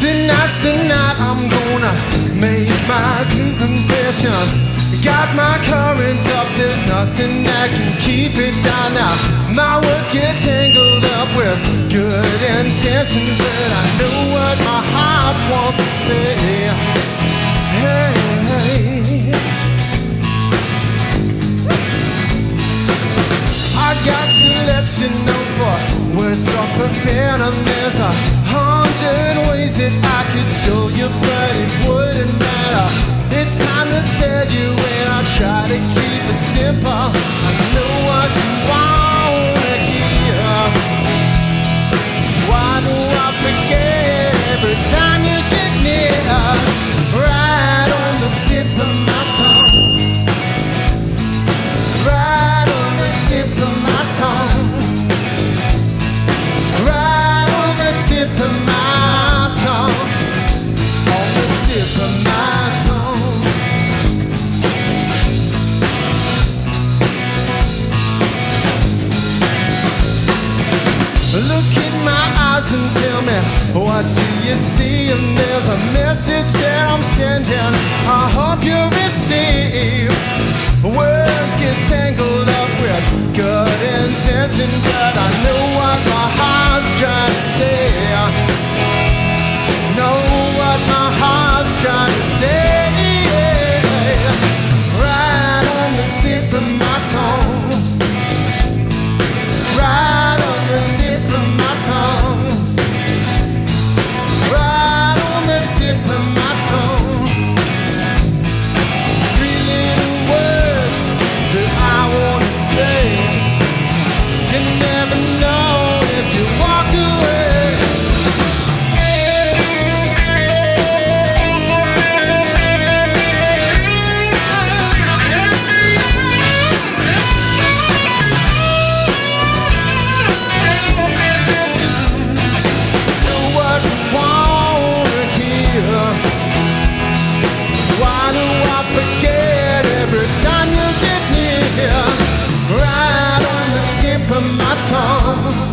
Tonight's the night I'm gonna make my confession. Got my current up, there's nothing that can keep it down now. My words get tangled up with good intentions, but I know what my heart wants to say. Hey, I got to let you know for words prepared, and there's a hundred ways that I could show you, but it wouldn't simple. Eyes and tell me what do you see? And there's a message that I'm sending. I hope you receive. Words get tangled up with good intention, but I know time you